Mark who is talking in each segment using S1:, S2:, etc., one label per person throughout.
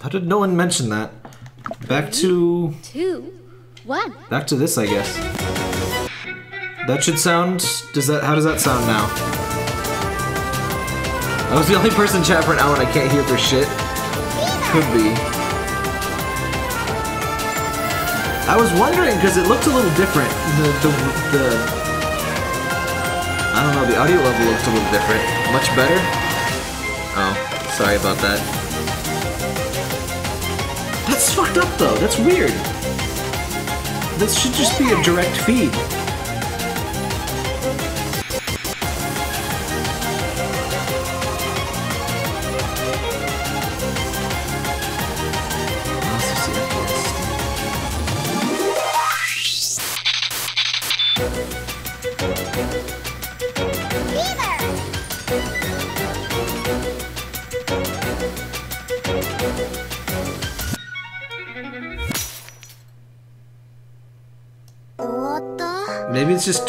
S1: How did no one mention that? Back to
S2: Two, one.
S1: back to this, I guess. That should sound. Does that? How does that sound now? I was the only person in chat for an hour and I can't hear for shit. Could be. I was wondering because it looked a little different. The the the. I don't know. The audio level looked a little different. Much better. Oh, sorry about that. That's fucked up though. That's weird. This should just be a direct feed.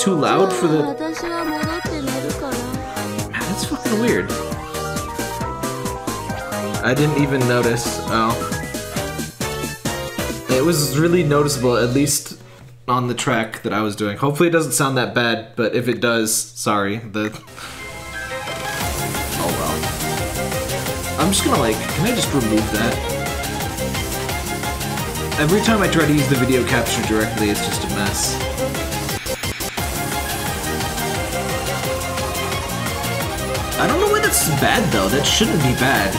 S1: too loud for the... That's fucking weird. I didn't even notice. Oh. It was really noticeable, at least on the track that I was doing. Hopefully it doesn't sound that bad, but if it does, sorry. The... Oh well. I'm just gonna like, can I just remove that? Every time I try to use the video capture directly, it's just a mess. I don't know why that's bad though. That shouldn't be bad.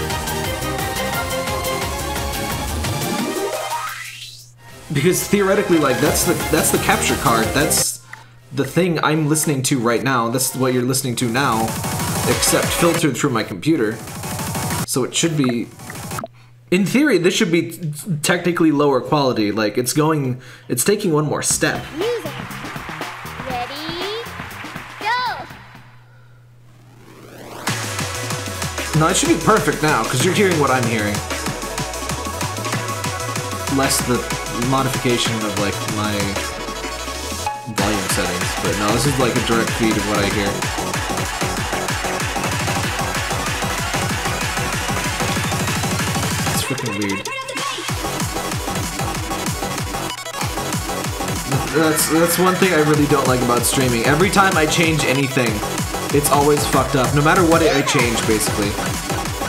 S1: Because theoretically, like that's the that's the capture card. That's the thing I'm listening to right now. That's what you're listening to now, except filtered through my computer. So it should be. In theory, this should be technically lower quality. Like it's going, it's taking one more step.
S2: Music. Ready?
S1: No, it should be perfect now, because you're hearing what I'm hearing. Less the modification of, like, my volume settings. But no, this is like a direct feed of what I hear. Freaking weird. That's, that's one thing I really don't like about streaming. Every time I change anything, it's always fucked up. No matter what I change, basically.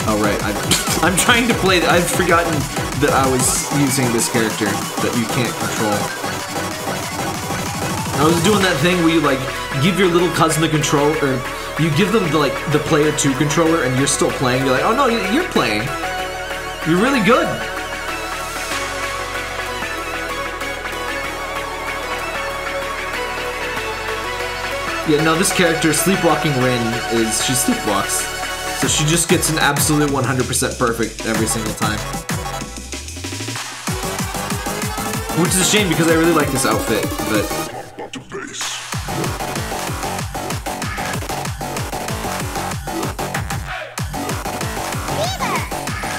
S1: Oh, right. I'm, I'm trying to play... I've forgotten that I was using this character that you can't control. I was doing that thing where you, like, give your little cousin the control, or you give them, the, like, the Player 2 controller, and you're still playing. You're like, oh, no, you're playing. You're really good. Yeah, no, this character, Sleepwalking Rin, is she sleepwalks. So she just gets an absolute 100% perfect every single time. Which is a shame because I really like this outfit, but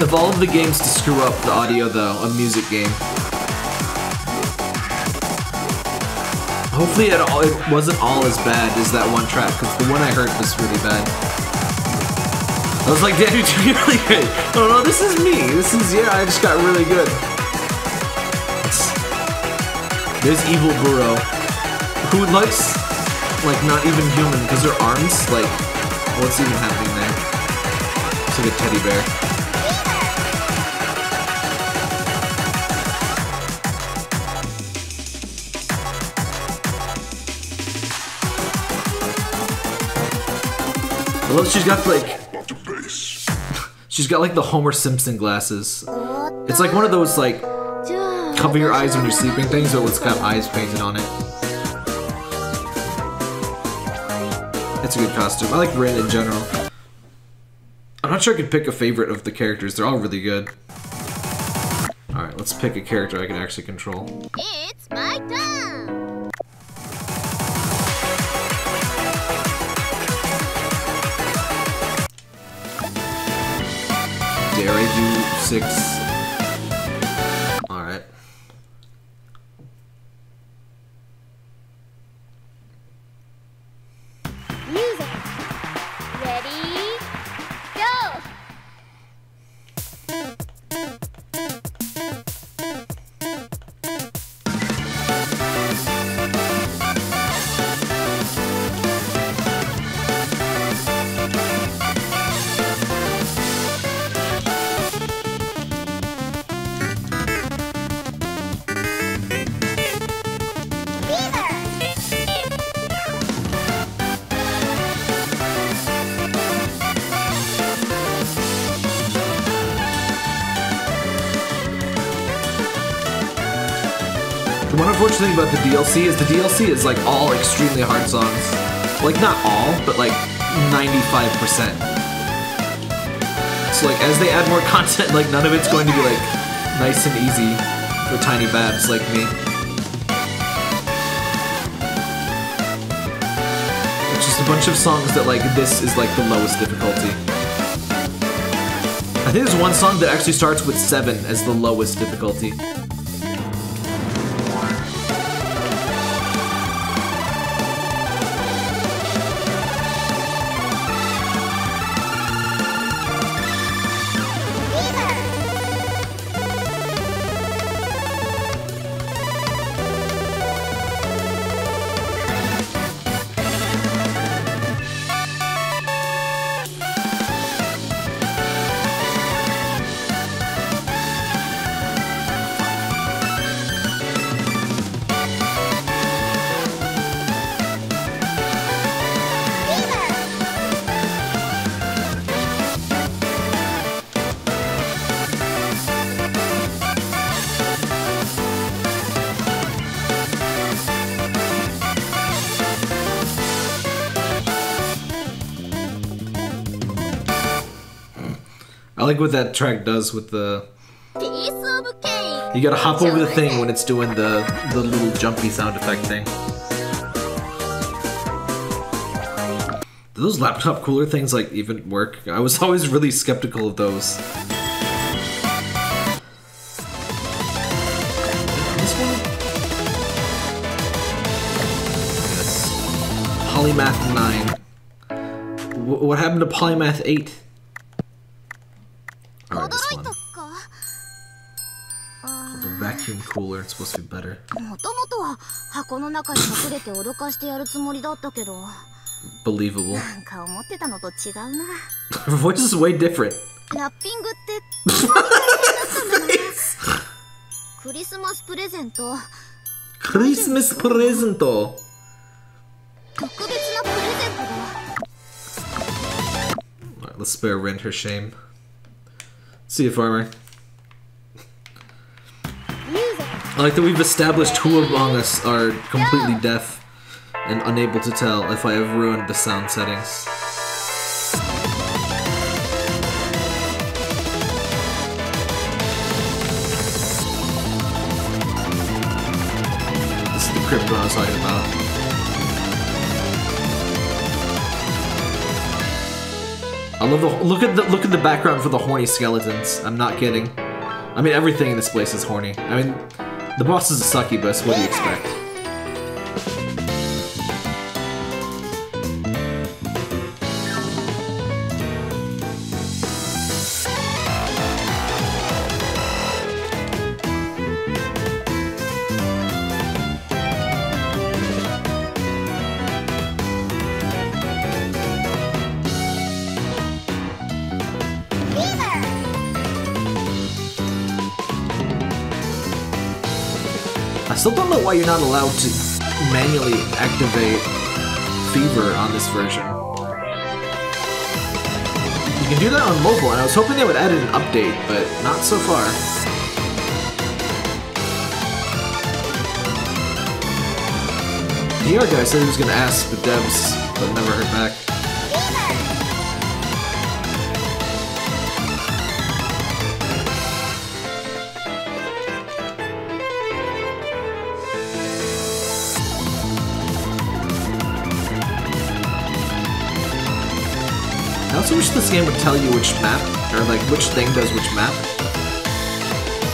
S1: of all of the games to screw up the audio though, a music game. Hopefully it, all, it wasn't all as bad as that one track, because the one I heard was really bad. I was like, Daniel, you're really good. Oh no, this is me. This is, yeah, I just got really good. It's- There's Evil Buro, who looks like, not even human, because her arms, like, what's even happening there? It's like a teddy bear. I love she's got like. She's got like the Homer Simpson glasses. It's like one of those like cover your eyes when you're sleeping things, but it's got eyes painted on it. It's a good costume. I like Rin in general. I'm not sure I could pick a favorite of the characters. They're all really good. Alright, let's pick a character I can actually control.
S2: It's my turn.
S1: Dare I do six? DLC is the DLC is like all extremely hard songs. Like not all, but like 95%. So like as they add more content, like none of it's going to be like nice and easy for tiny babs like me. It's just a bunch of songs that like this is like the lowest difficulty. I think there's one song that actually starts with 7 as the lowest difficulty. like what that track does with the. You gotta hop over the thing when it's doing the the little jumpy sound effect thing. Do those laptop cooler things like even work? I was always really skeptical of those. Polymath 9. W what happened to Polymath 8? cooler. It's supposed to be better.
S2: もともとは箱の中に隠れて脅かしてやるつもりだったけど
S1: Believable.
S2: なんか思ってたのと違うな
S1: Her voice is way different.
S2: ラッピングってクリスマスプレゼント
S1: Christmas present.
S2: 特別なプレゼントだ
S1: Alright, let's spare Rin her shame. See you, farmer. I like that we've established who among us are completely deaf and unable to tell if I have ruined the sound settings. This is the crypto I was talking about. I love the look at the look at the background for the horny skeletons. I'm not kidding. I mean everything in this place is horny. I mean the boss is a succubus, what do you expect? Why you're not allowed to manually activate Fever on this version. You can do that on mobile, and I was hoping they would add an update, but not so far. The PR guy said he was gonna ask the devs, but never heard back. Wish this game would tell you which map, or like which thing does which map.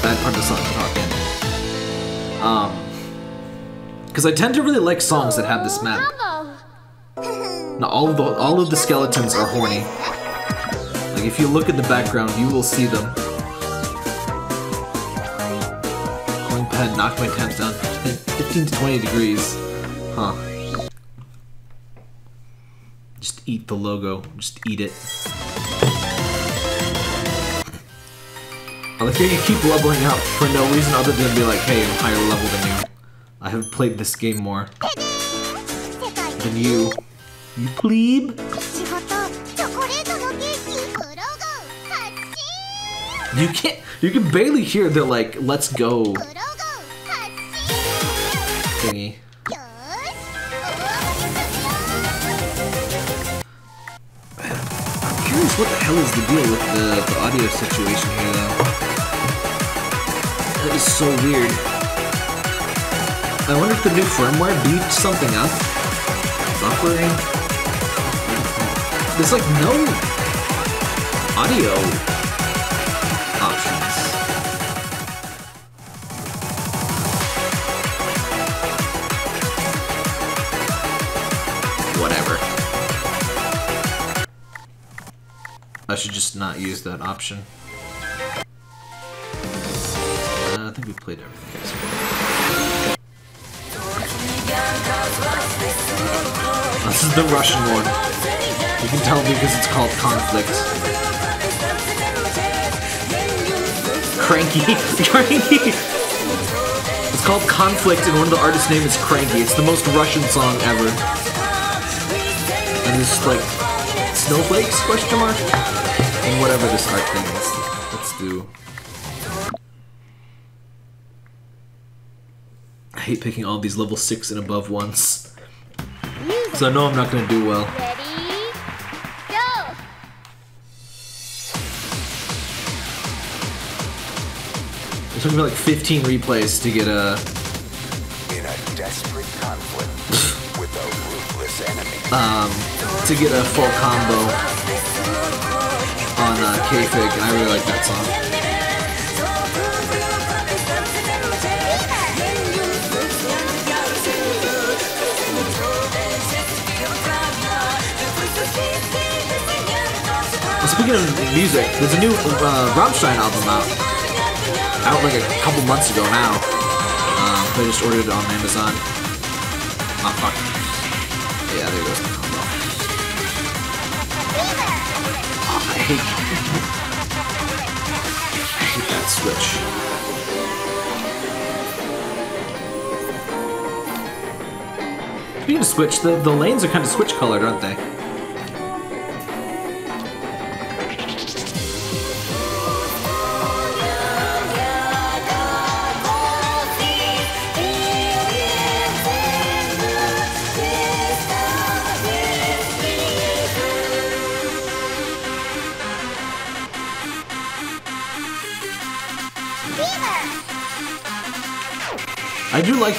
S1: That part of the song talking. Um, because I tend to really like songs that have this map. Now all of the all of the skeletons are horny. Like if you look at the background, you will see them. Going pad knocked my temps down 15 to 20 degrees. the logo. Just eat it. I like how you keep leveling up for no reason other than be like, hey, I'm higher level than you. I have played this game more than you. You plebe? You can't- you can barely hear the, like, let's go What the hell is the deal with the, the audio situation here though. That is so weird. I wonder if the new firmware beefed something up. Buffering. There's like no audio should just not use that option. Uh, I think we played everything. This is the Russian one. You can tell because it's called Conflict. Cranky. Cranky! It's called Conflict and one of the artists' name is Cranky. It's the most Russian song ever. And it's like snowflakes question mark? And whatever this art thing is. Let's do. I hate picking all these level 6 and above ones. So I know I'm not gonna do well.
S2: Ready? Go!
S1: It took me like 15 replays to get a
S3: In a desperate conflict with a ruthless enemy.
S1: Um, to get a full combo on uh, K-Fig, and I really like that song. Speaking of music, there's a new uh, Rammstein album out. Out like a couple months ago now. Um, I just ordered it on Amazon. That switch. Speaking of switch, the, the lanes are kind of switch colored, aren't they?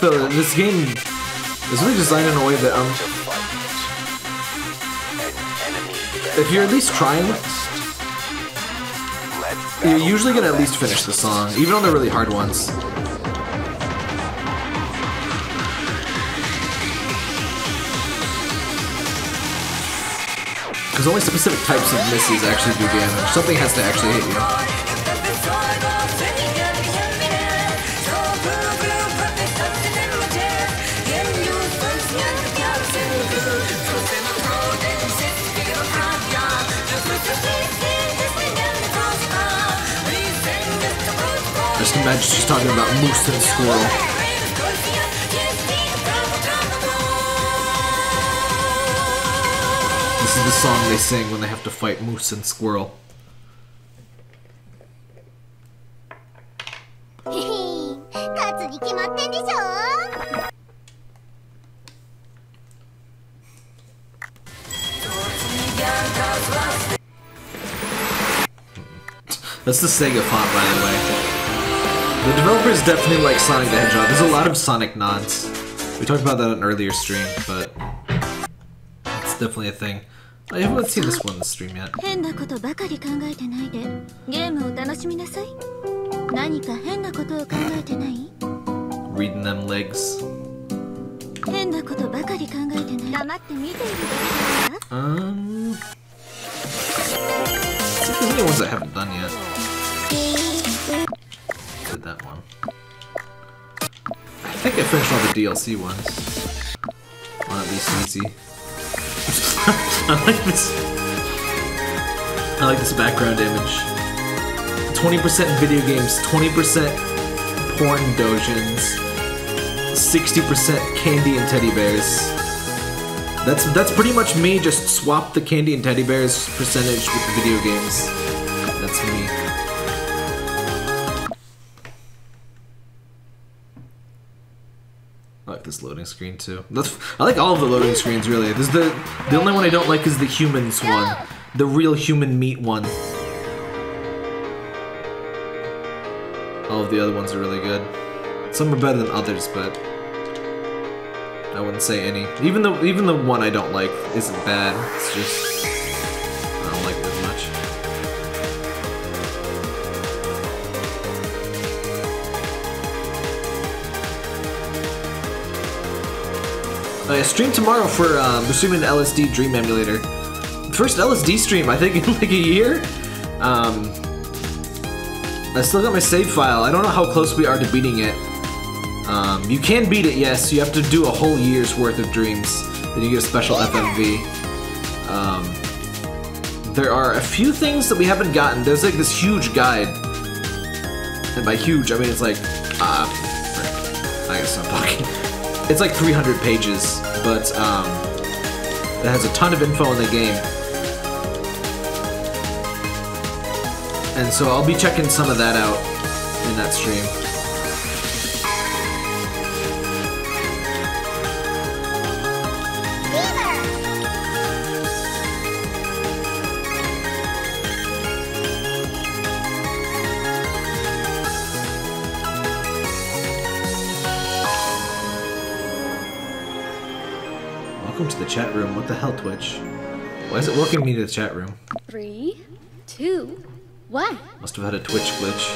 S1: Like the this game is really designed in a way that um if you're at least trying, you're usually gonna at least finish the song, even on the really hard ones. Because only specific types of misses actually do damage. Something has to actually hit you. imagine she's talking about moose and squirrel. This is the song they sing when they have to fight moose and squirrel. That's the Sega font, by the way. The developers definitely like Sonic the Hedgehog. There's a lot of Sonic nods. We talked about that in an earlier stream, but it's definitely a thing. I haven't seen this one in the stream yet.
S2: 変なことばかり考えてないでゲームを楽しみなさい何か変なことを考えてない
S1: Reading them legs.
S2: 変なことばかり考えてない黙って見ているだけだわ
S1: Um, I think there's any ones I haven't done yet. That one. I think I finished all the DLC ones. On at least easy. I like this. I like this background image. 20% video games, 20% porn dojins, 60% candy and teddy bears. That's that's pretty much me. Just swap the candy and teddy bears percentage with the video games. That's me. Loading screen too. That's, I like all of the loading screens really. This is the the only one I don't like is the humans one, the real human meat one. All of the other ones are really good. Some are better than others, but I wouldn't say any. Even the even the one I don't like isn't bad. It's just I stream tomorrow for um, LSD Dream Emulator. First LSD stream I think in like a year. Um, I still got my save file. I don't know how close we are to beating it. Um, you can beat it, yes. You have to do a whole year's worth of dreams. Then you get a special FMV. Um, there are a few things that we haven't gotten. There's like this huge guide. And by huge, I mean it's like, ah, frick. I gotta stop talking. It's like 300 pages, but um, it has a ton of info in the game. And so I'll be checking some of that out in that stream. Welcome to the chat room. What the hell, Twitch? Why is it welcoming me to the chat room?
S2: Three, two, one.
S1: Must have had a Twitch glitch.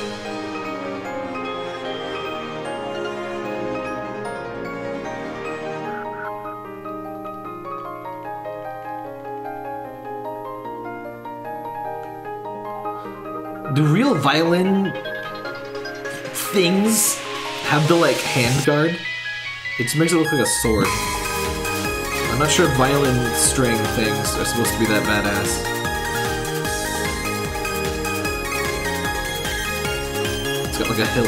S1: Do real violin things have the like hand guard? It just makes it look like a sword. I'm not sure violin string things are supposed to be that badass. It's got like a hilt.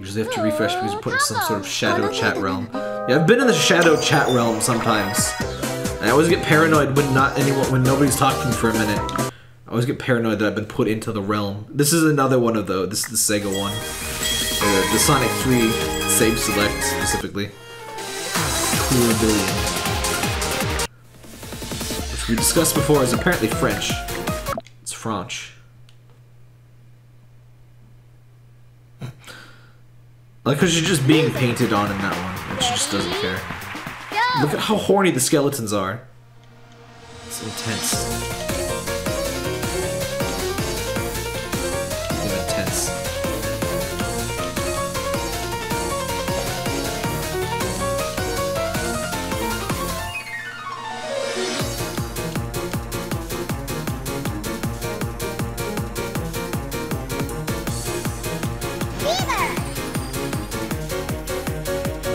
S1: Usually have to refresh because you're put in some sort of shadow chat realm. Yeah, I've been in the shadow chat realm sometimes. I always get paranoid when not anyone when nobody's talking for a minute. I always get paranoid that I've been put into the realm. This is another one of those. This is the Sega one. Uh, the Sonic 3 save select specifically. Cool billion. Which we discussed before is apparently French. It's French. Like, cause she's just being painted on in that one, and she just doesn't care. Look at how horny the skeletons are. It's intense.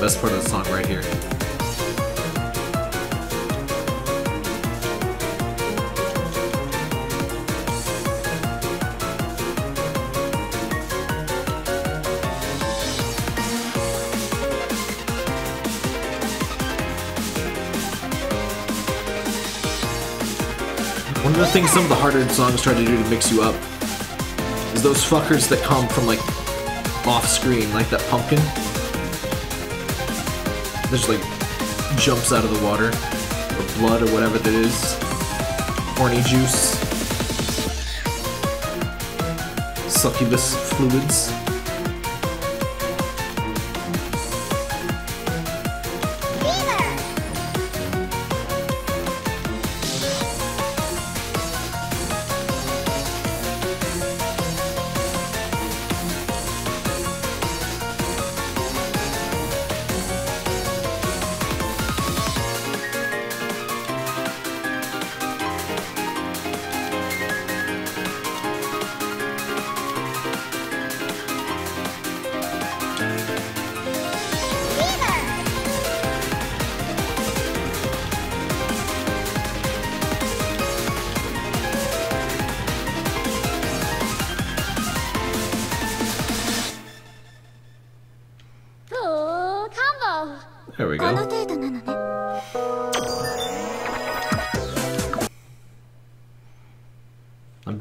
S1: Best part of the song right here. One of the things some of the harder songs try to do to mix you up is those fuckers that come from like off screen, like that pumpkin. That just like jumps out of the water, or blood, or whatever that is. Horny juice. Succubus fluids.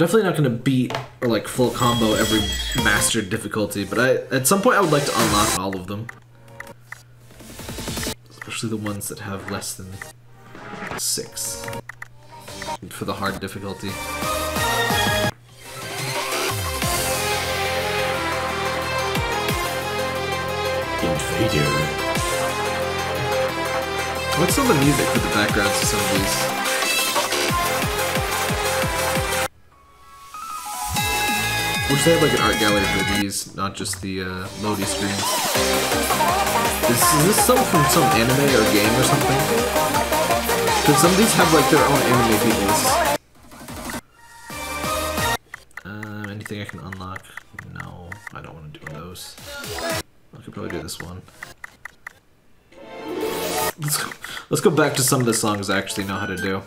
S1: Definitely not gonna beat or like full combo every mastered difficulty, but I at some point I would like to unlock all of them. Especially the ones that have less than six for the hard difficulty.
S4: Invader.
S1: What's all the music for the backgrounds of some of these? Wish they had like an art gallery for these, not just the uh, Lodi screens. Is, is this some from some anime or game or something? Because some of these have like their own anime peoples. Uh, anything I can unlock? No, I don't want to do those. I could probably do this one. Let's go, let's go back to some of the songs I actually know how to do.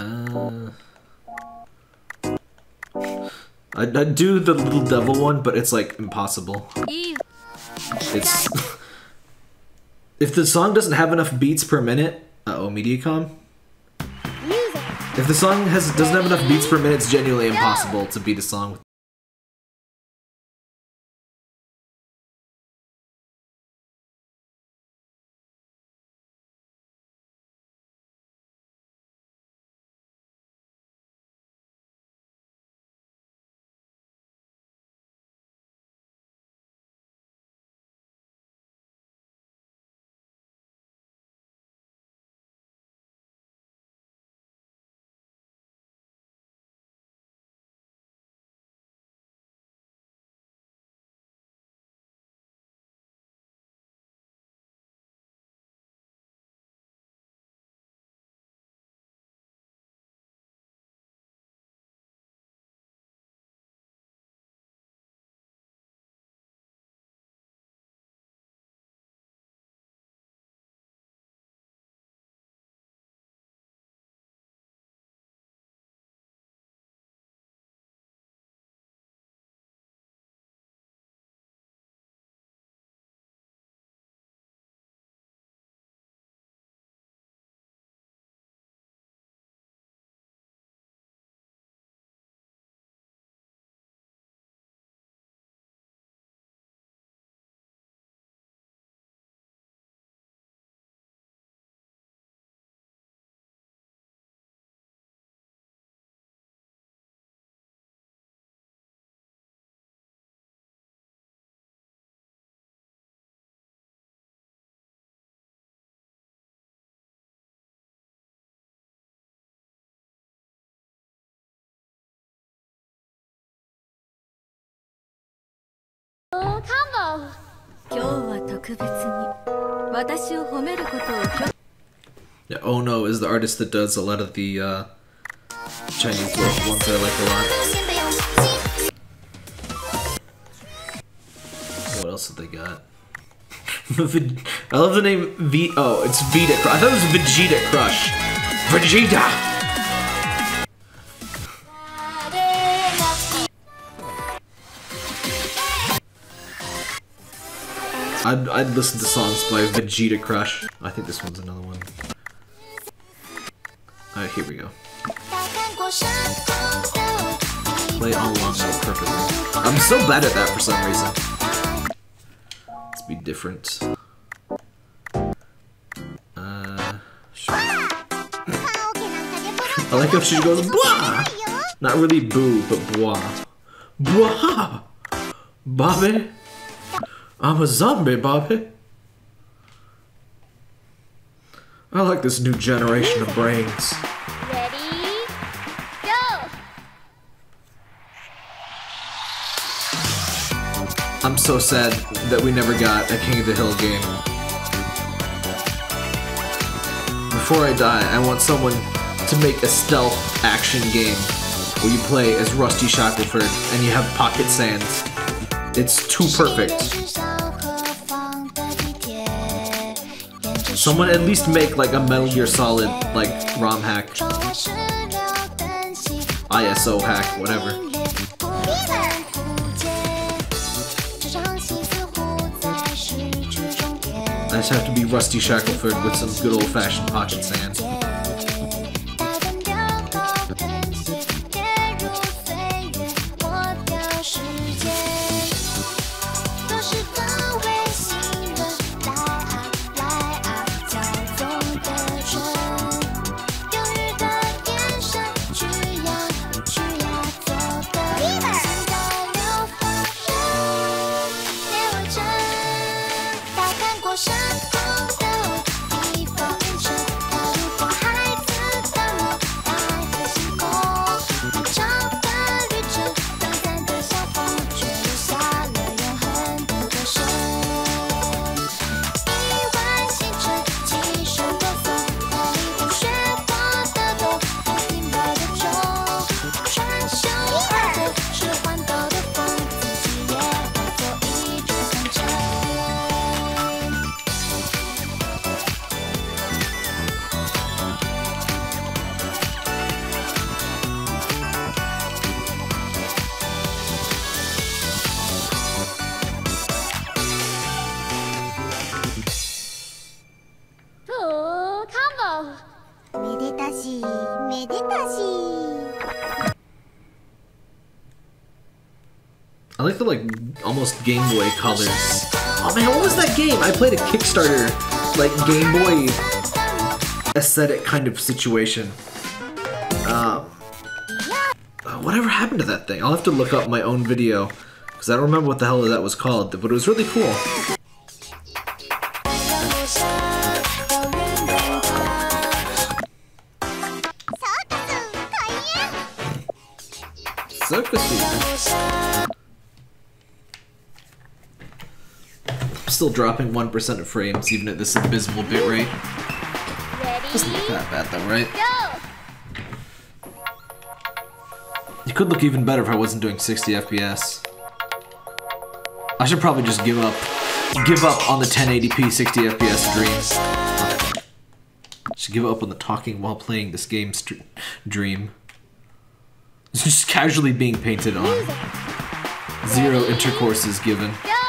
S1: Uh, I, I do the little devil one, but it's like impossible. It's if the song doesn't have enough beats per minute. Uh oh, Mediacom. If the song has doesn't have enough beats per minute, it's genuinely impossible to beat a song. with
S2: 今日は特別に私を褒めることを許
S1: Yeah, Oh No is the artist that does a lot of the uh, Chinese lo- ones that I like a lot. What else have they got? Veg- I love the name V. Oh, it's Vita. Cru- I thought it was Vegeta Crush. Vegeta. I'd, I'd listen to songs by Vegeta Crush. I think this one's another one. Alright, here we go. Play all along note perfectly. I'm so bad at that for some reason. Let's be different. Uh. I like how she goes blah. Not really boo, but blah. Blah. Bobby. I'm a zombie, Bobby. I like this new generation of brains.
S2: Ready? Go!
S1: I'm so sad that we never got a King of the Hill game. Before I die, I want someone to make a stealth action game where you play as Rusty Shackleford and you have pocket sands. It's too perfect. Someone at least make like a Metal Gear Solid like ROM hack. ISO hack, whatever. I just have to be Rusty Shackleford with some good old-fashioned pocket sand. colors. Oh man, what was that game? I played a Kickstarter, like Game Boy aesthetic kind of situation. Um, whatever happened to that thing? I'll have to look up my own video because I don't remember what the hell that was called, but it was really cool. dropping 1% of frames, even at this abysmal bitrate. Doesn't look that bad though, right? Go! It could look even better if I wasn't doing 60 FPS. I should probably just give up. Give up on the 1080p 60 FPS dream. Should give up on the talking while playing this game dream. Just casually being painted on. Zero intercourse is given.
S5: Go!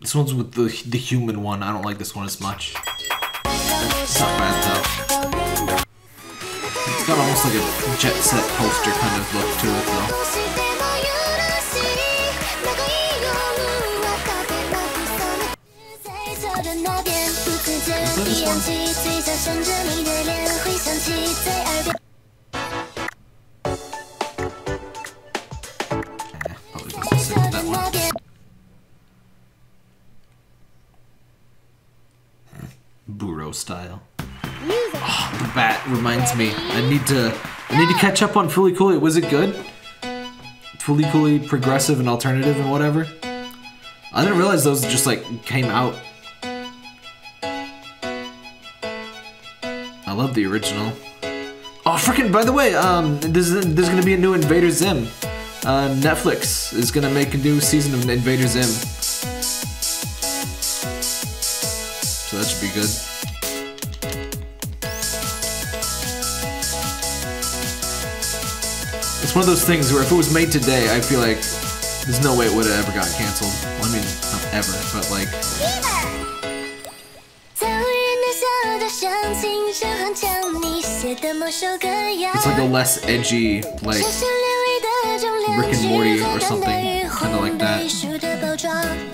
S1: This one's with the, the human one. I don't like this one as much. It's not bad though. It's got almost like a jet set poster kind of look to it though.
S2: Is
S1: that one? style. Oh, the bat reminds me. I need to I need to catch up on Fooly Cooly. Was it good? Fooly Cooly progressive and alternative and whatever. I didn't realize those just like came out. I love the original. Oh, freaking! By the way, um, there's there's gonna be a new Invader Zim. Uh, Netflix is gonna make a new season of Invader Zim. So that should be good. one of those things where if it was made today, I feel like there's no way it would have ever gotten canceled. Well, I mean, not ever, but like. It's like a less edgy, like Rick and Morty or something, kind
S2: of
S1: like that.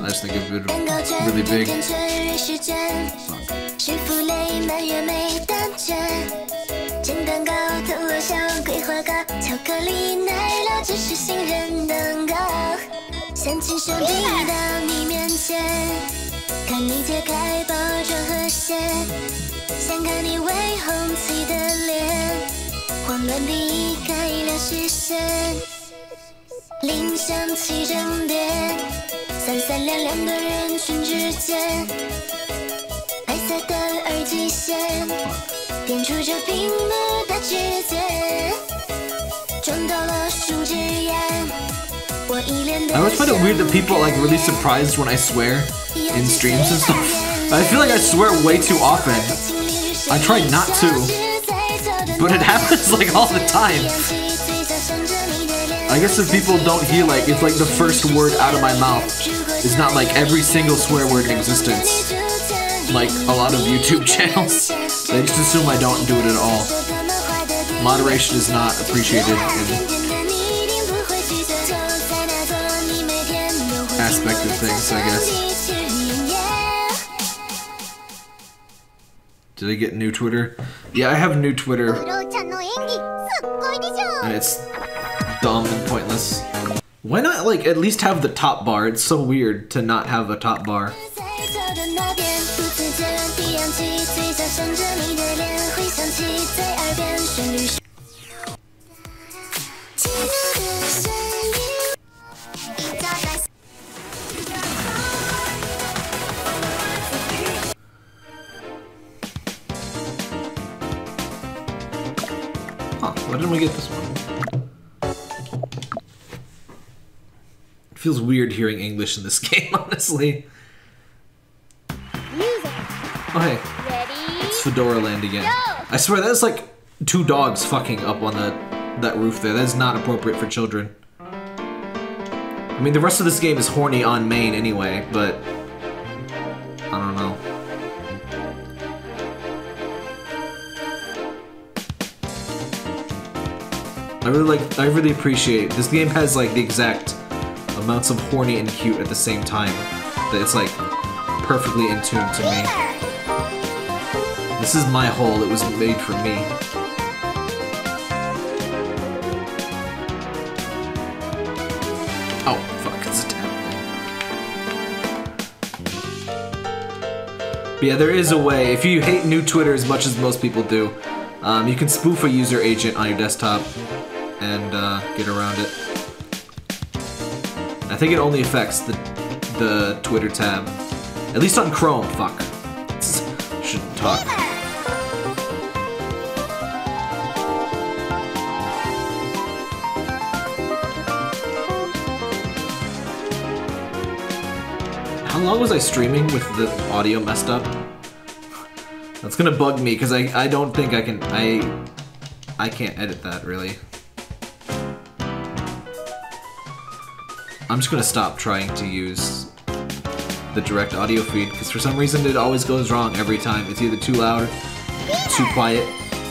S1: I just think it
S2: would
S1: really big.
S2: Song. 煎蛋糕的落像桂花糕，巧克力奶酪这是杏仁蛋糕。想亲手递到你面前，看你揭开包装盒线，想看你微红起的脸，慌乱地移开了视线。铃响起整点，三三两两的人群之间，白色的耳机线 点出这屏幕的指尖，撞到了树枝叶。我一脸的
S1: I always find it weird that people like really surprised when I swear in streams and stuff. I feel like I swear way too often, I try not to, but it happens like all the time. I guess if people don't hear like it's like the first word out of my mouth is not like every single swear word in existence. Like a lot of YouTube channels, They just assume I don't do it at all. Moderation is not appreciated in aspect of things, I guess. Did I get new Twitter? Yeah, I have new Twitter. And it's dumb and pointless. Why not, like, at least have the top bar? It's so weird to not have a top bar. Why get this one? It feels weird hearing English in this game, honestly.
S5: Music.
S1: Oh hey,
S5: Ready?
S1: it's Fedora Land again.
S5: Go!
S1: I swear that's like two dogs fucking up on that that roof there. That is not appropriate for children. I mean, the rest of this game is horny on main anyway, but I don't know. I really like. I really appreciate this game has like the exact amounts of horny and cute at the same time that it's like perfectly in tune to me. This is my hole. It was made for me. Oh, fuck, it's a. But yeah, there is a way. If you hate new Twitter as much as most people do, um, you can spoof a user agent on your desktop and uh, get around it. I think it only affects the the Twitter tab. At least on Chrome, fuck. Shouldn't talk. How long was I streaming with the audio messed up? That's gonna bug me because I, I don't think I can I I can't edit that really. I'm just gonna stop trying to use the direct audio feed because for some reason it always goes wrong every time. It's either too loud, too quiet,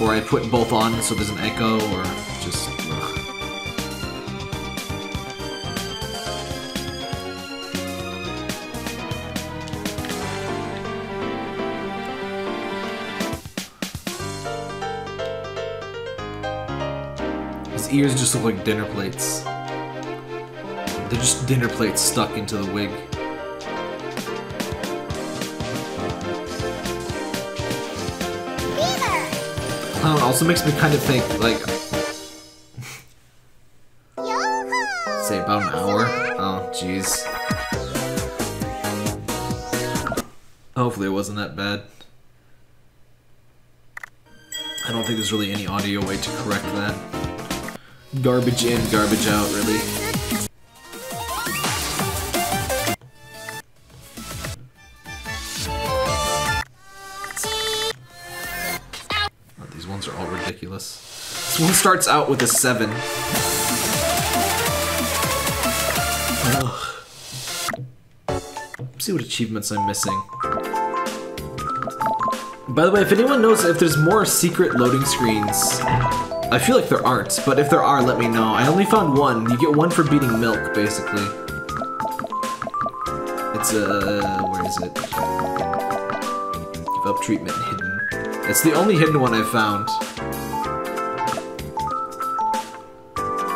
S1: or I put both on so there's an echo, or just. His ears just look like dinner plates. They're just dinner plates stuck into the wig. Know, it also makes me kind of think, like, say about an hour. Oh, jeez. Hopefully it wasn't that bad. I don't think there's really any audio way to correct that. Garbage in, garbage out, really. Starts out with a 7. Ugh. Let's see what achievements I'm missing. By the way, if anyone knows if there's more secret loading screens, I feel like there aren't, but if there are, let me know. I only found one. You get one for beating milk, basically. It's uh, where is it? Give up treatment hidden. It's the only hidden one I've found.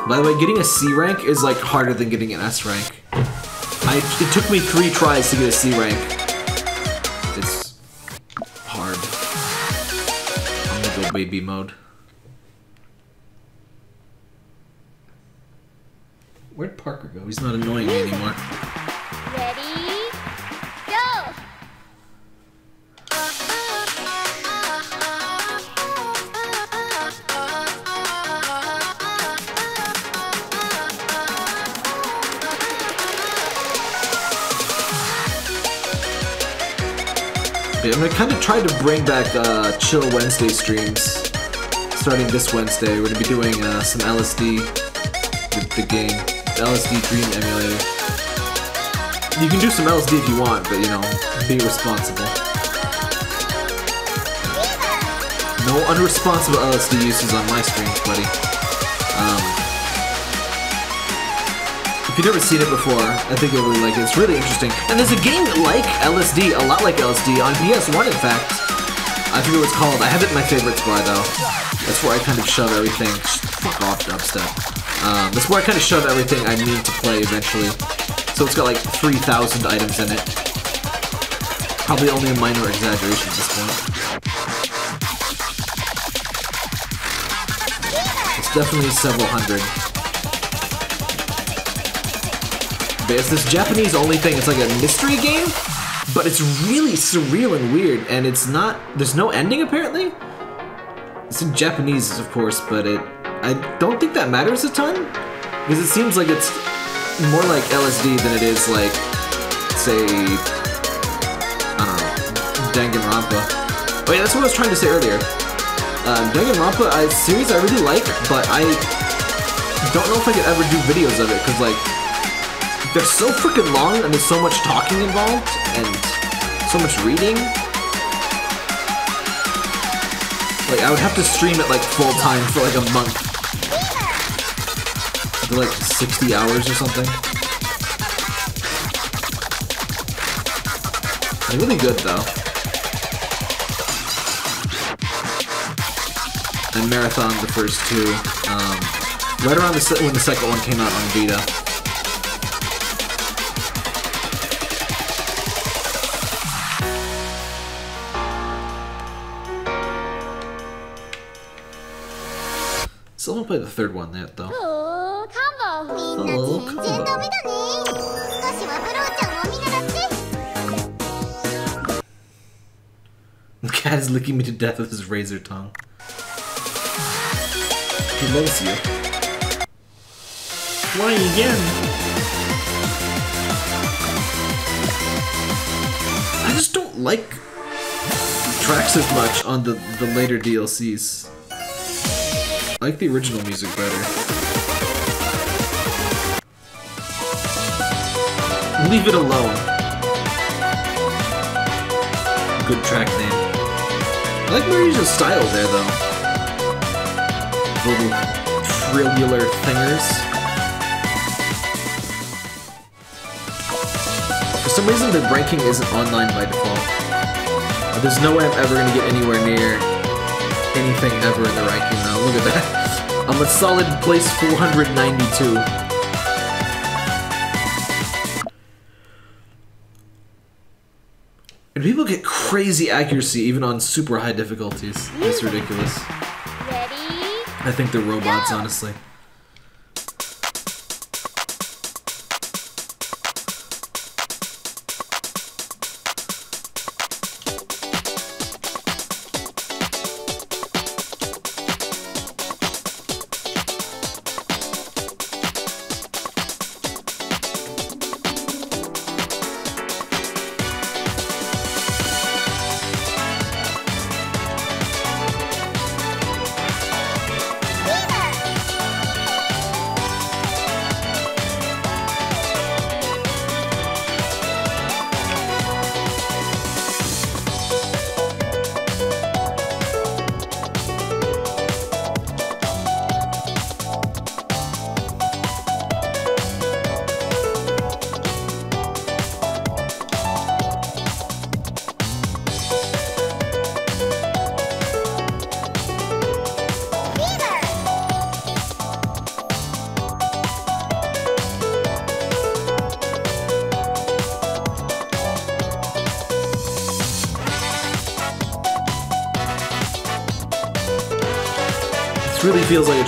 S1: By the way, getting a C rank is like harder than getting an S rank. I, it took me three tries to get a C rank. It's hard. I'm gonna go baby mode. Where'd Parker go? He's not annoying Try to bring back uh, Chill Wednesday streams. Starting this Wednesday, we're gonna be doing uh, some LSD with the game, the LSD Dream Emulator. You can do some LSD if you want, but you know, be responsible. No unresponsible LSD uses on my streams, buddy. Um, if you've never seen it before, I think you'll really like it. It's really interesting. And there's a game like LSD, a lot like LSD, on PS1 in fact. I forget what it's called. I have it in my favorites bar though. That's where I kind of shove everything. Fuck off, dubstep. Um, that's where I kind of shove everything I need to play eventually. So it's got like 3,000 items in it. Probably only a minor exaggeration at this point. It's definitely several hundred. It's this Japanese only thing. It's like a mystery game, but it's really surreal and weird. And it's not. There's no ending apparently. It's in Japanese, of course, but it. I don't think that matters a ton because it seems like it's more like LSD than it is like, say, I don't know, Danganronpa. Oh yeah, that's what I was trying to say earlier. Um, Danganronpa, a series I really like, but I don't know if I could ever do videos of it because like they're so freaking long and there's so much talking involved and so much reading. Like I would have to stream it like full time for like a month. For like 60 hours or something. They're really good though. And marathon the first two. Um, right around the when the second one came out on Vita. play the third one that though.
S2: Oh, combo.
S1: The cat is licking me to death with his razor tongue. He loves you. Flying again! I just don't like tracks as much on the, the later DLCs. I like the original music better. Leave it alone. Good track name. I like Marija's style there, though. Little trillular thingers. For some reason, the ranking isn't online by default. There's no way I'm ever gonna get anywhere near anything ever in the ranking. Look at that. I'm a solid place 492. And people get crazy accuracy even on super high difficulties. It's ridiculous.
S5: Ready?
S1: I think they're robots, honestly.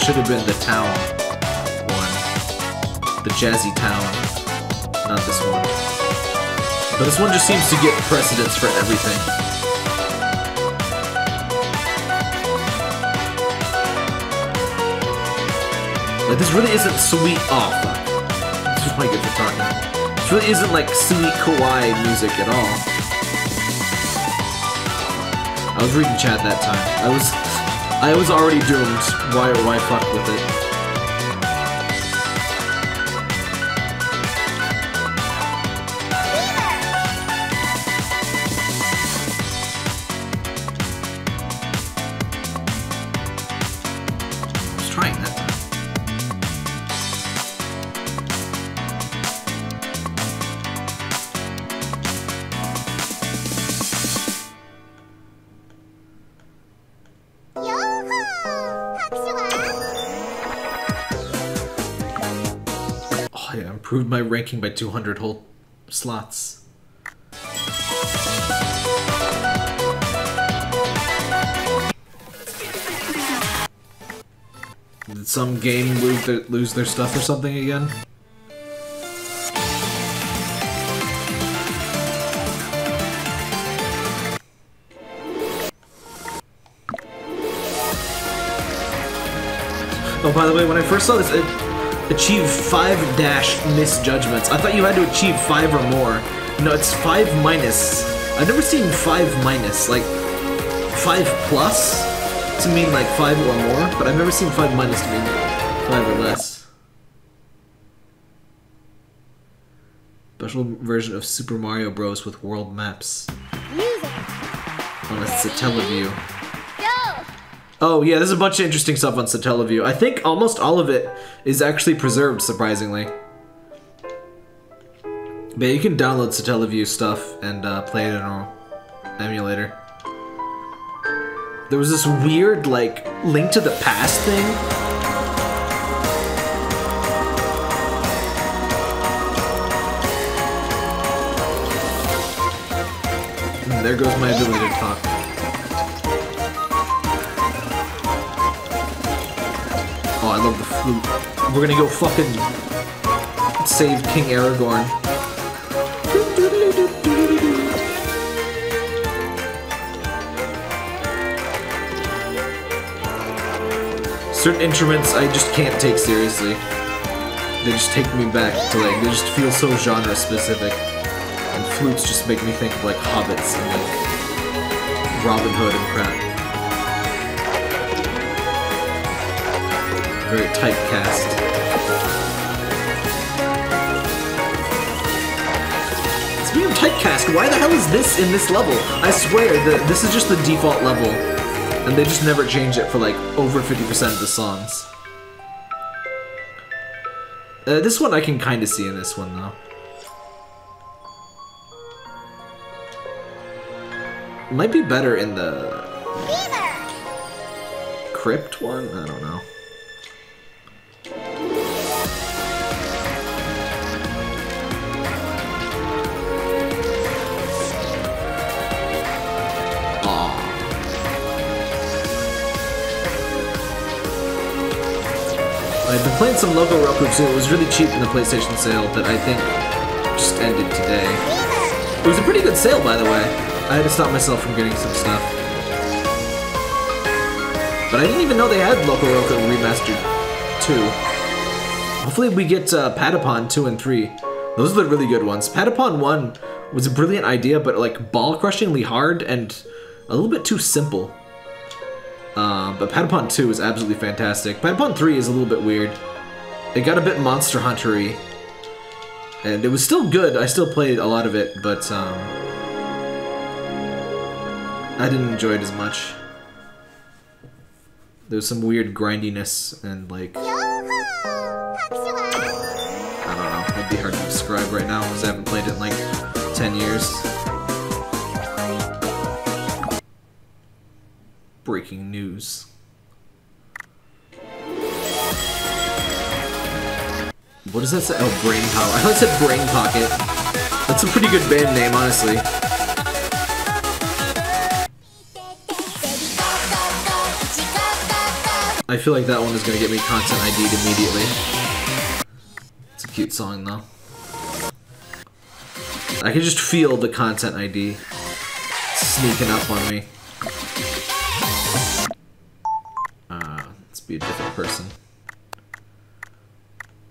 S1: Should have been the town one. The jazzy town. Not this one. But this one just seems to get precedence for everything. Like this really isn't sweet. Oh fuck. This is my good for talking. This really isn't like sweet kawaii music at all. I was reading chat that time. I was I was already doomed. Why why fuck with it? Improved my ranking by 200 whole slots. Did some game lose their, lose their stuff or something again? Oh, by the way, when I first saw this, it achieved five dash misjudgments. I thought you had to achieve five or more. No, it's five minus. I've never seen five minus. Like, five plus to mean like five or more, but I've never seen five minus to mean five or less. Special version of Super Mario Bros. with world maps
S5: Music.
S1: on a Satellaview. Oh yeah, there's a bunch of interesting stuff on Satellaview. I think almost all of it is actually preserved, surprisingly. But you can download Satellaview stuff and uh, play it in an emulator. There was this weird, like, link to the past thing. And there goes my ability to talk. Oh, I love the flute. We're gonna go fucking save King Aragorn. Certain instruments I just can't take seriously. They just take me back to like, they just feel so genre specific. And flutes just make me think of like hobbits and like Robin Hood and crap. Very typecast. Speaking of typecast, why the hell is this in this level? I swear that this is just the default level, and they just never change it for like over 50% of the songs. Uh, this one I can kind of see in this one though. Might be better in the crypt one. I don't know. I've been playing some Loco Roco too. It was really cheap in the PlayStation sale that I think just ended today. It was a pretty good sale, by the way. I had to stop myself from getting some stuff. But I didn't even know they had Loco Roco Remastered 2. Hopefully we get uh, Patapon 2 and 3. Those are the really good ones. Patapon 1 was a brilliant idea, but like ball-crushingly hard and a little bit too simple. Uh, but Patapon 2 is absolutely fantastic. Patapon 3 is a little bit weird. It got a bit Monster Hunter-y. And it was still good. I still played a lot of it, but um, I didn't enjoy it as much. There was some weird grindiness and like I don't know. It'd be hard to describe right now because I haven't played it in like 10 years. Breaking news. What does that say? Oh, Brain Power. I thought it said Brain Pocket. That's a pretty good band name, honestly. I feel like that one is gonna get me content ID'd immediately. It's a cute song though. I can just feel the content ID sneaking up on me. Person.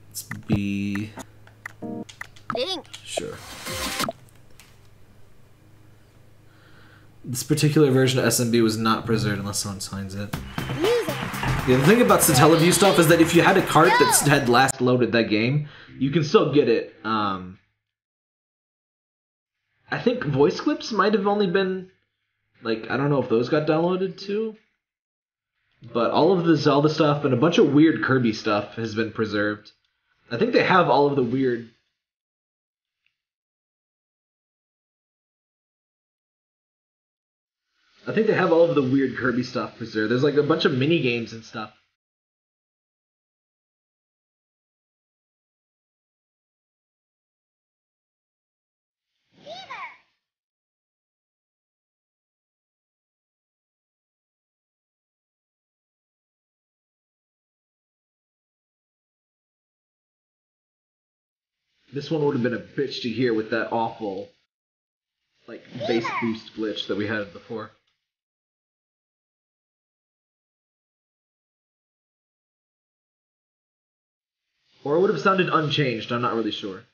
S1: Let's be. Sure. This particular version of SMB was not preserved unless someone signs it. Yeah, the thing about Satellaview stuff is that if you had a cart that had last loaded that game, you can still get it. Um, I think voice clips might have only been like I don't know if those got downloaded too. But all of the Zelda stuff and a bunch of weird Kirby stuff has been preserved. I think they have all of the weird I think they have all of the weird Kirby stuff preserved. There's like a bunch of mini games and stuff. This one would have been a bitch to hear with that awful, like, bass boost glitch that we had before. Or it would have sounded unchanged, I'm not really sure.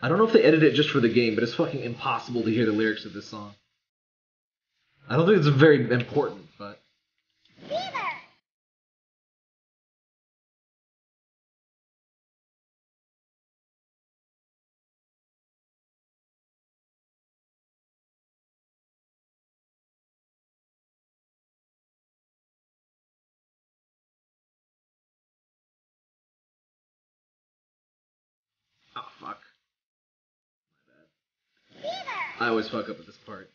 S1: I don't know if they edited it just for the game, but it's fucking impossible to hear the lyrics of this song. I don't think it's very important, I always fuck up at this part.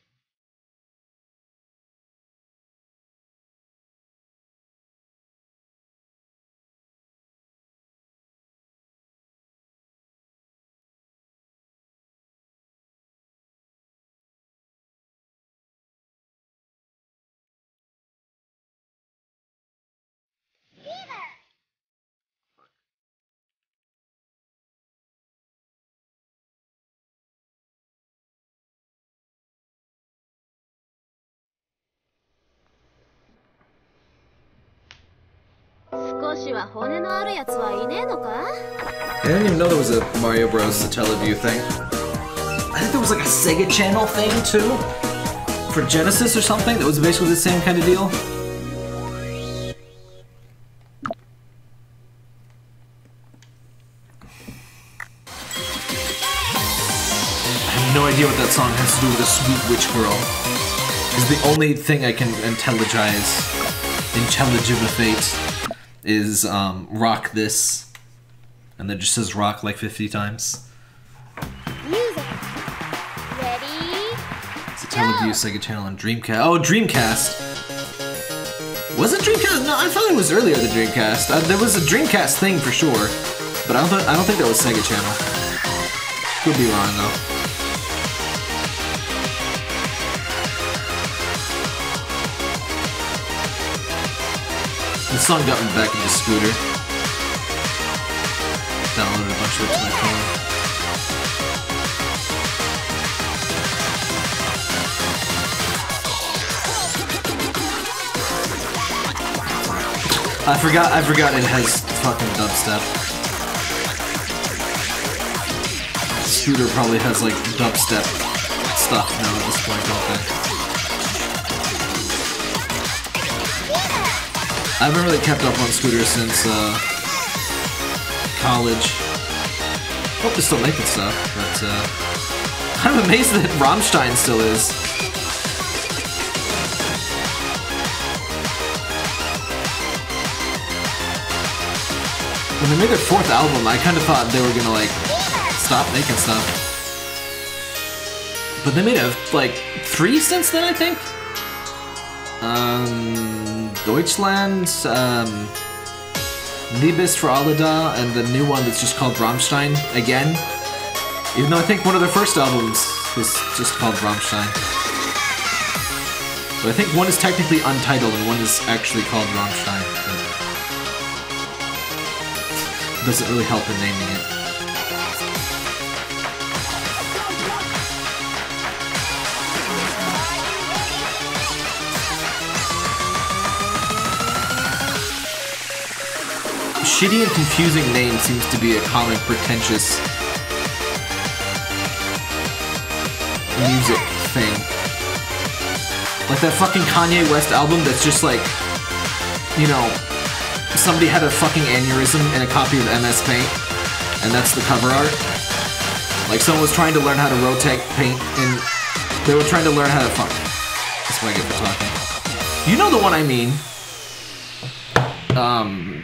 S5: I
S1: didn't even know there was a Mario Bros. Teleview thing. I think there was like a Sega Channel thing too. For Genesis or something that was basically the same kind of deal. I have no idea what that song has to do with a sweet witch girl. It's the only thing I can intelligize. Intelligivate is um, rock this and then just says rock like 50 times.
S5: Music. Ready?
S1: It's a Teleview Sega Channel and Dreamcast. Oh, Dreamcast! Was it Dreamcast? No, I thought it was earlier the Dreamcast. Uh, there was a Dreamcast thing for sure, but I don't, th- I don't think that was Sega Channel. Could be wrong though. This song got me back into Scooter. Downloaded a bunch of it to my phone. I forgot. I forgot it has fucking dubstep. Scooter probably has like dubstep stuff now at this point, don't they? I haven't really kept up on Scooter since uh, college. Hope they're still making stuff, but uh, I'm amazed that Rammstein still is. When they made their fourth album, I kind of thought they were gonna like stop making stuff. But they made a like three since then, I think. Um, Deutschland, um, Liebes für alle da, and the new one that's just called Rammstein again. Even though I think one of their first albums was just called Rammstein. But I think one is technically untitled and one is actually called Rammstein. Doesn't really help in naming it. Shitty and confusing name seems to be a common pretentious music thing. Like that fucking Kanye West album that's just like, you know, somebody had a fucking aneurysm in a copy of MS Paint, and that's the cover art. Like someone was trying to learn how to rotate paint, and they were trying to learn how to fuck. That's what I get for talking. You know the one I mean. Um,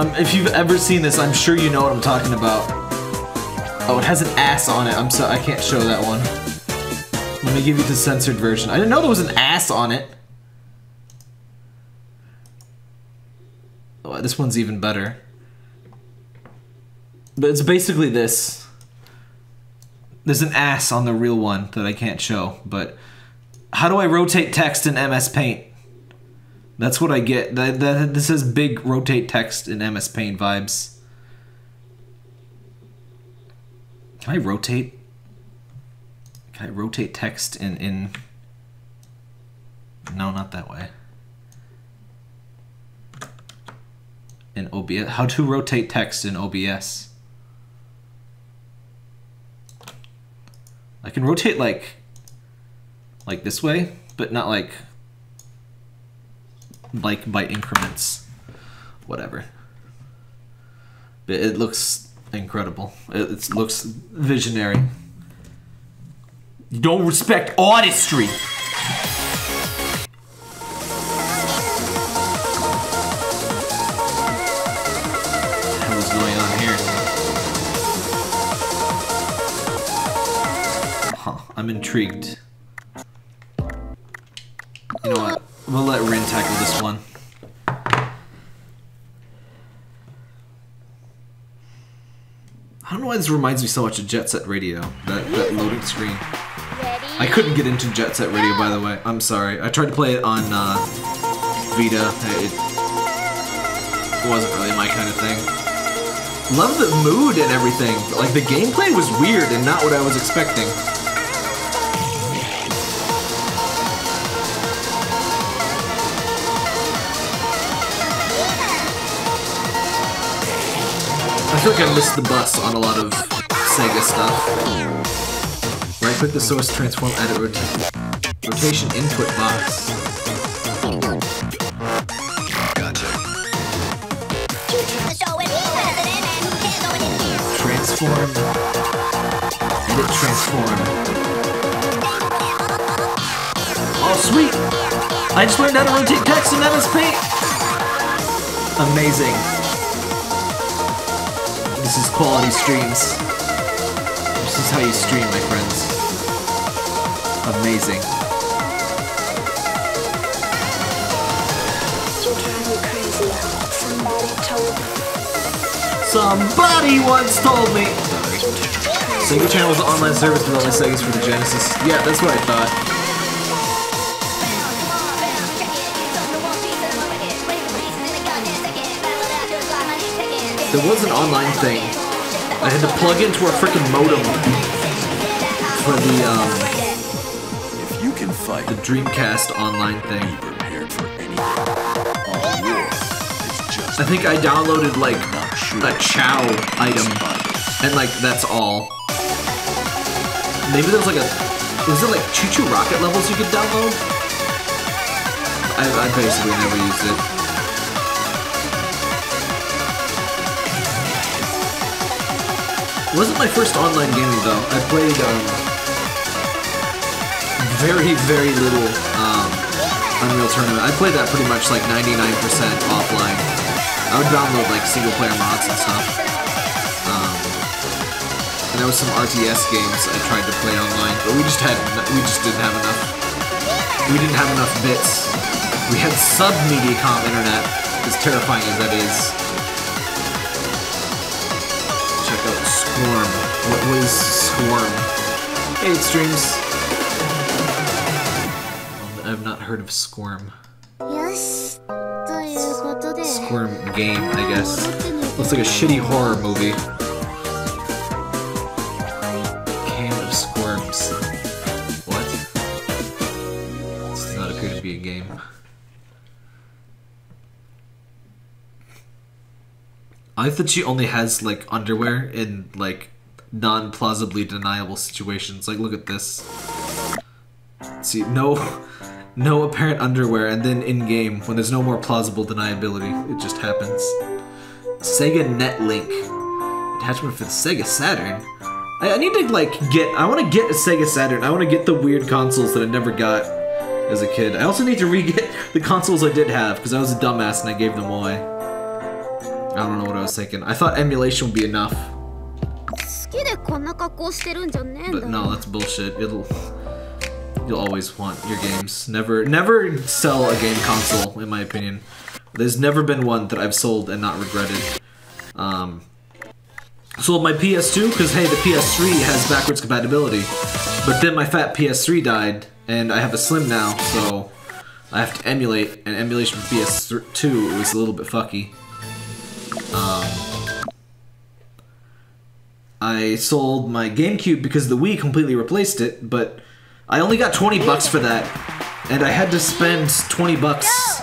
S1: um, if you've ever seen this, I'm sure you know what I'm talking about. Oh, it has an ass on it. I'm so I can't show that one. Let me give you the censored version. I didn't know there was an ass on it. Oh, this one's even better. But it's basically this. There's an ass on the real one that I can't show, but how do I rotate text in MS Paint? That's what I get. That, that this is big rotate text in MS Paint vibes. Can I rotate? Can I rotate text in in? No, not that way. In OBS, how to rotate text in OBS? I can rotate like like this way, but not like like by increments. Whatever. But it looks incredible. It, it looks visionary. You don't respect artistry. I'm intrigued. You know what? We'll let Rin tackle this one. I don't know why this reminds me so much of Jet Set Radio. That that loading screen. I couldn't get into Jet Set Radio, by the way. I'm sorry. I tried to play it on uh, Vita. It wasn't really my kind of thing. Love the mood and everything. Like the gameplay was weird and not what I was expecting. Feel like I missed the bus on a lot of Sega stuff. Right click the source, transform, edit, rota- rotation input box. Gotcha. Transform. Edit, transform. Oh, sweet! I just learned how to rotate text in MS Paint! Amazing. This is quality streams. This is how you stream, my friends. Amazing.
S6: You drive me crazy. Somebody told me.
S1: Somebody once told me. Sega Channel was an online service with only Segas for the Genesis. Yeah, that's what I thought. There was an online thing. I had to plug into a freaking modem for the um,
S3: If you can fight,
S1: the Dreamcast online thing.
S3: prepared for anything. All war is just
S1: I think I downloaded like a Chao item, and like that's all. Maybe there's like a, was there like ChuChu Rocket levels you could download? I, I basically never used it. It wasn't my first online gaming though. I played um, very very little um, Unreal Tournament. I played that pretty much like 99% offline. I would download like single player mods and stuff. Um, and there was some RTS games I tried to play online, but we just had we just didn't have enough. We didn't have enough bits. We had sub Mediacom internet, as terrifying as that is. What was SQuirm? Hey, streams. I've not heard of Squirm.
S2: Yes.
S1: Squirm game, I guess. Looks like a shitty horror movie. That she only has like underwear in like non-plausibly deniable situations. Like, look at this. See, no, no apparent underwear, and then in game, when there's no more plausible deniability, it just happens. Sega Netlink attachment for the Sega Saturn. I, I need to like get. I want to get a Sega Saturn. I want to get the weird consoles that I never got as a kid. I also need to re-get the consoles I did have because I was a dumbass and I gave them away. I don't know what I was thinking. I thought emulation would be enough. But no, that's bullshit. It'll you'll always want your games. Never never sell a game console, in my opinion. There's never been one that I've sold and not regretted. Um, sold my PS2 because hey, the PS3 has backwards compatibility, but then my fat PS3 died, and I have a Slim now, so I have to emulate. And emulation for PS2 was a little bit fucky. Um, I sold my GameCube because the Wii completely replaced it, but I only got 20 bucks for that. And I had to spend 20 bucks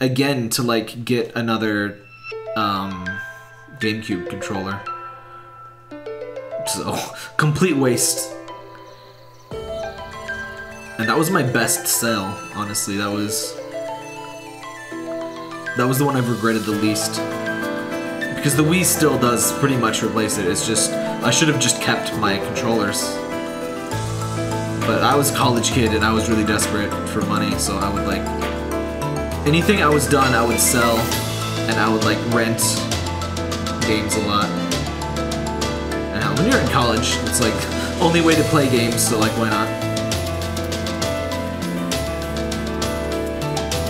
S1: again to like get another um GameCube controller. So, complete waste. And that was my best sell, honestly. That was That was the one I've regretted the least. Because the Wii still does pretty much replace it. It's just I should have just kept my controllers. But I was a college kid and I was really desperate for money, so I would like anything I was done, I would sell, and I would like rent games a lot. And when you're in college, it's like only way to play games, so like why not?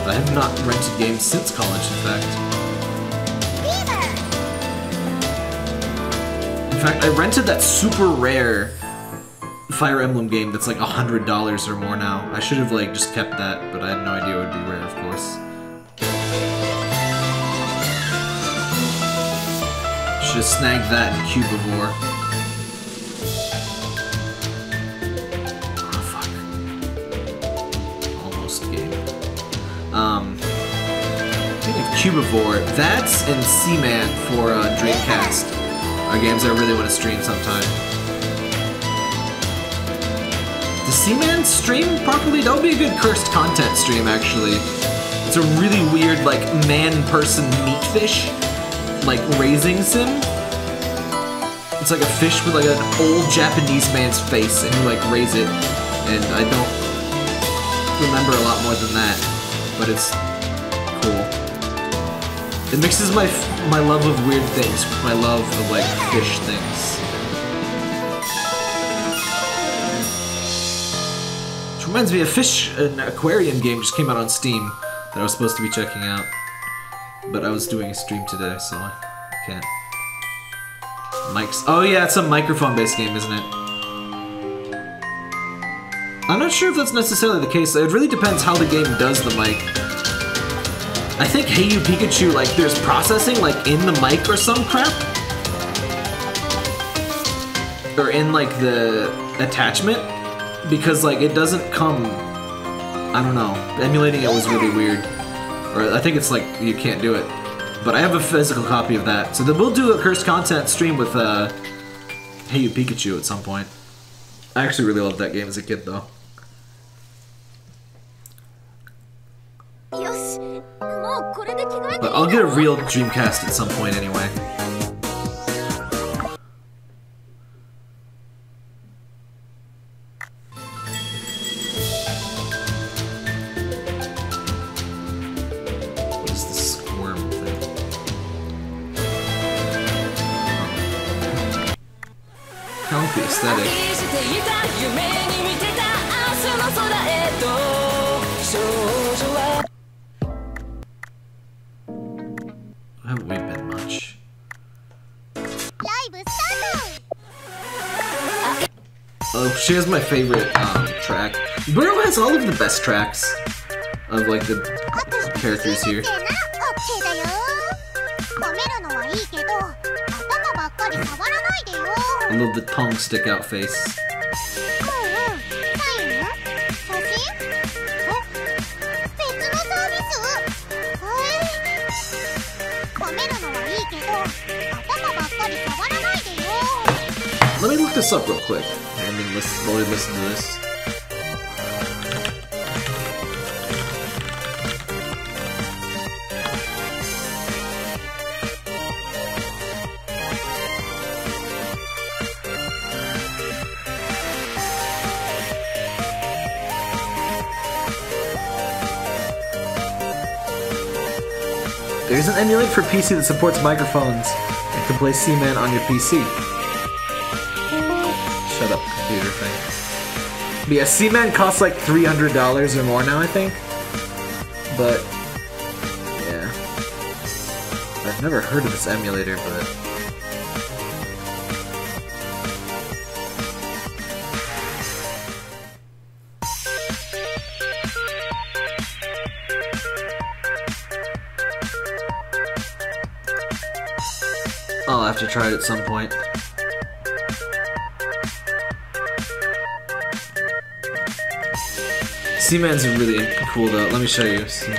S1: I have not rented games since college, in fact. Fact, I rented that super rare Fire Emblem game that's like a hundred dollars or more now. I should have like just kept that, but I had no idea it would be rare, of course. Should have snagged that in Cubivore. Oh fuck. Almost game. Um Cubivore, that's and Seaman for uh, Dreamcast are games I really want to stream sometime. Does Seaman stream properly? That would be a good cursed content stream, actually. It's a really weird, like, man-person meat fish, like, raising sim. It's like a fish with, like, an old Japanese man's face, and you, like, raise it. And I don't remember a lot more than that, but it's. It mixes my my love of weird things with my love of, like, fish things. Which reminds me, a fish, an aquarium game just came out on Steam that I was supposed to be checking out. But I was doing a stream today, so I can't. Mics. Oh yeah, it's a microphone-based game, isn't it? I'm not sure if that's necessarily the case. It really depends how the game does the mic. I think Hey You Pikachu, like, there's processing, like, in the mic or some crap. Or in, like, the attachment. Because, like, it doesn't come... I don't know. Emulating it was really weird. Or I think it's, like, you can't do it. But I have a physical copy of that. So then we'll do a cursed content stream with, uh... Hey You Pikachu at some point. I actually really loved that game as a kid, though. But I'll get a real Dreamcast at some point anyway. haven't we been much?
S2: Oh,
S1: she has my favorite um, track. Buro has all of the best tracks of like the characters here. I love the tongue stick out face. Let me look this up real quick. And then listen, we listen to this. There's an emulator for PC that supports microphones and can play Seaman on your PC. Computer thing. But yeah, Seaman costs like $300 or more now, I think. But, yeah. I've never heard of this emulator, but... I'll have to try it at some point. Seaman's really cool though. Let me show you. Seaman.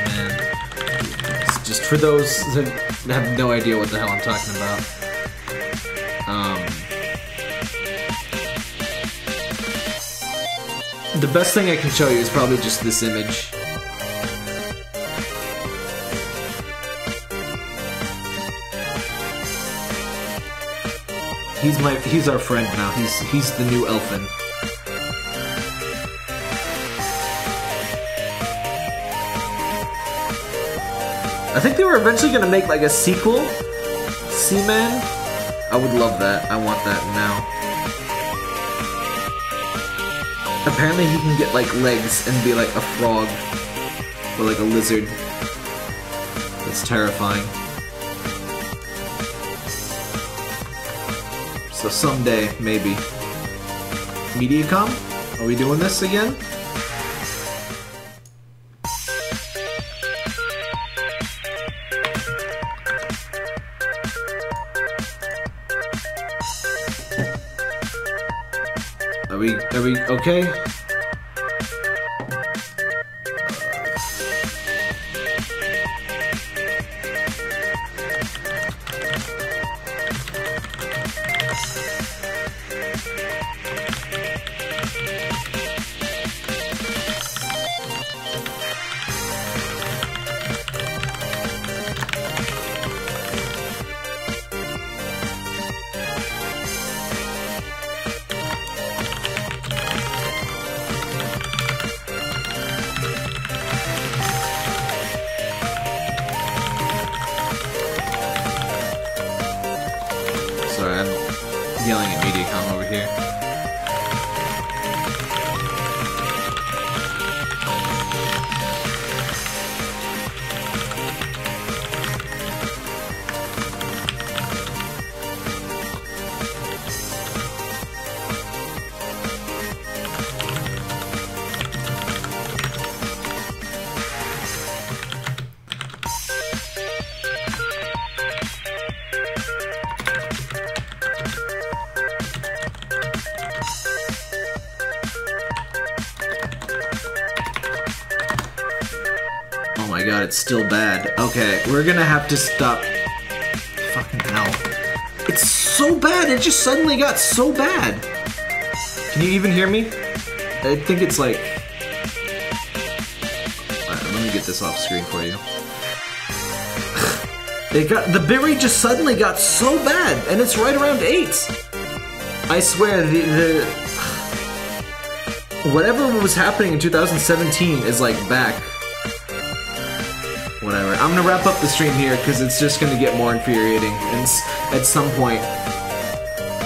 S1: Just for those that have no idea what the hell I'm talking about. Um, the best thing I can show you is probably just this image. He's my he's our friend now. He's he's the new Elfin. I think they were eventually gonna make like a sequel. Seaman. I would love that. I want that now. Apparently he can get like legs and be like a frog. Or like a lizard. That's terrifying. So someday, maybe. Mediacom? Are we doing this again? We okay? Still bad. Okay, we're gonna have to stop. Fucking hell. It's so bad, it just suddenly got so bad. Can you even hear me? I think it's like. Let me get this off screen for you. It got the bitrate just suddenly got so bad, and it's right around eight. I swear the, the whatever was happening in 2017 is like back. I'm gonna wrap up the stream here because it's just gonna get more infuriating. And at some point.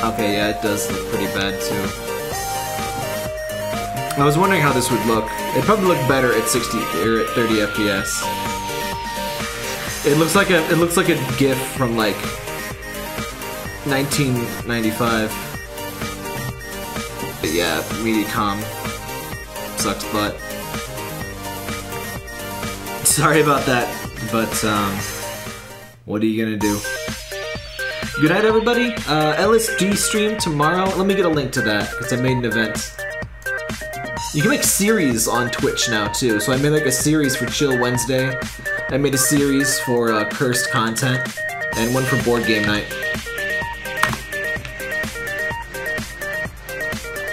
S1: Okay, yeah, it does look pretty bad too. I was wondering how this would look. It'd probably look better at 60 or at 30 FPS. It looks like a it looks like a GIF from like 1995. But yeah, Mediacom sucks butt. Sorry about that, but um, what are you gonna do? Good night, everybody. Uh, LSD stream tomorrow. Let me get a link to that because I made an event. You can make series on Twitch now too. So I made like a series for Chill Wednesday. I made a series for uh, cursed content and one for board game night.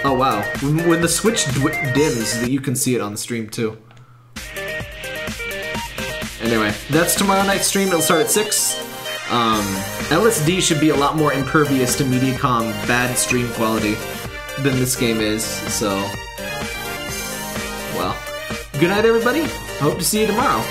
S1: Oh wow! When, the switch dims, you can see it on the stream too. Anyway, that's tomorrow night's stream. It'll start at six. Um, LSD should be a lot more impervious to Mediacom bad stream quality than this game is. So, well, good night, everybody. Hope to see you tomorrow.